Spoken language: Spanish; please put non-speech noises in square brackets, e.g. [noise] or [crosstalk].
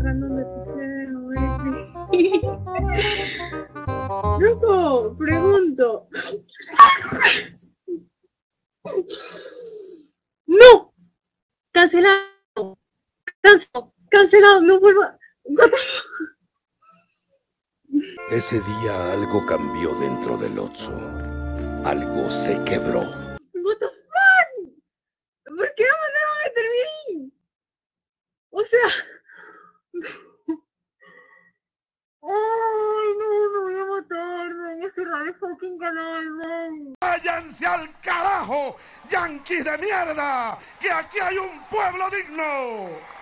de su Loco, [laughs] pregunto. ¡No! Cancelado. Cancelado. Cancelado. No the Ese día algo cambió dentro del Otso. Algo se quebró. What the fuck? ¿Por qué me mandaron a meterme ahí? O sea. Ay, no, me voy a matar. Me voy a cerrar el fucking canal, man. ¡Váyanse al carajo, yanquis de mierda! ¡Que aquí hay un pueblo digno!